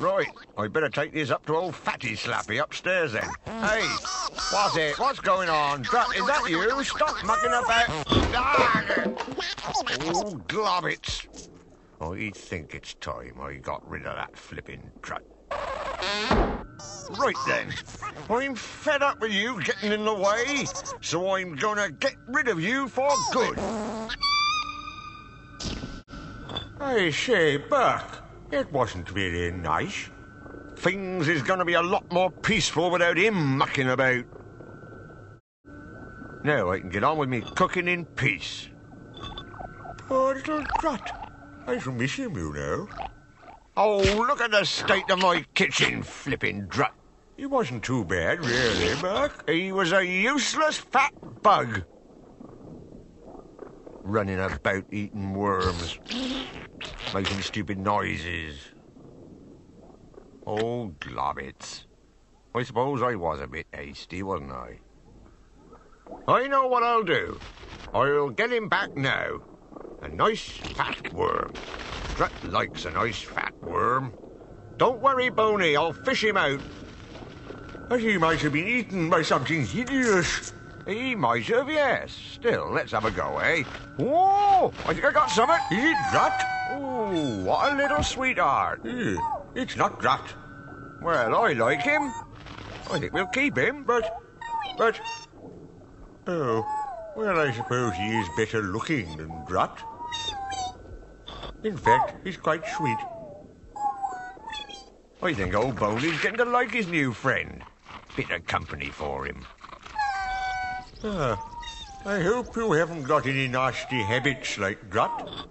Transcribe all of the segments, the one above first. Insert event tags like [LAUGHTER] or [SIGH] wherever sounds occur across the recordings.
Right, I better take this up to old Fatty Slappy upstairs then. Hey, what's it? What's going on? Drutt, is that you? Stop mucking about. Oh, globbits. Oh, I think it's time I got rid of that flipping Drutt. Right then, I'm fed up with you getting in the way, so I'm gonna get rid of you for good. I say, Berk, it wasn't very nice. Things is gonna be a lot more peaceful without him mucking about. Now I can get on with me cooking in peace. Poor little Drutt. I shall miss him, you know. Oh, look at the state of my kitchen, flipping Drutt. He wasn't too bad, really, Berk. He was a useless fat bug. Running about eating worms. Making stupid noises. Oh, globbits. I suppose I was a bit hasty, wasn't I? I know what I'll do. I'll get him back now. A nice fat worm. Strut likes a nice fat worm. Don't worry, Boni, I'll fish him out. But he might have been eaten by something hideous. He might have, yes. Still, let's have a go, eh? Whoa! I think I got something. Is it Drutt? Oh, what a little sweetheart. Eh, it's not Drutt. Well, I like him. I think we'll keep him, but... But... Oh, well, I suppose he is better looking than Drutt. In fact, he's quite sweet. I think old Boni's getting to like his new friend. Bit of company for him. Ah, I hope you haven't got any nasty habits like Drutt.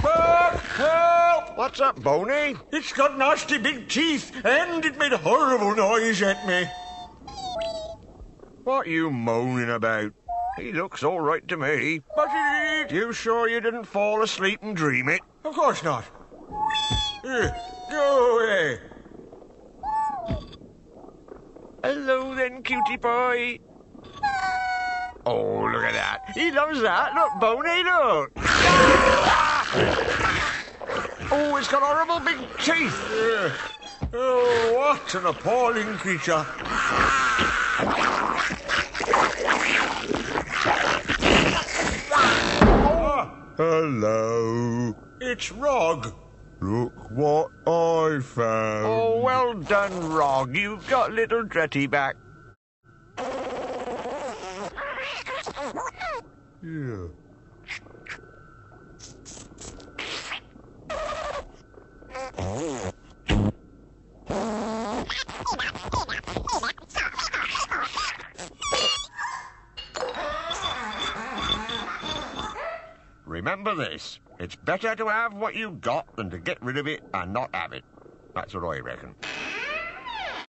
Help! Help! What's up, Boni? It's got nasty big teeth, and it made a horrible noise at me. What are you moaning about? He looks all right to me. But you sure you didn't fall asleep and dream it? Of course not. Here, go away. Hello then, cutie pie. Oh, look at that. He loves that. Look, Boni, look. [LAUGHS] oh, it's got horrible big teeth. Oh, what an appalling creature. [LAUGHS] Oh, hello. It's Rogg. Look what I found. Oh, well done, Rogg. You've got little Dretty back. Remember this. It's better to have what you've got than to get rid of it and not have it. That's what I reckon.